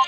you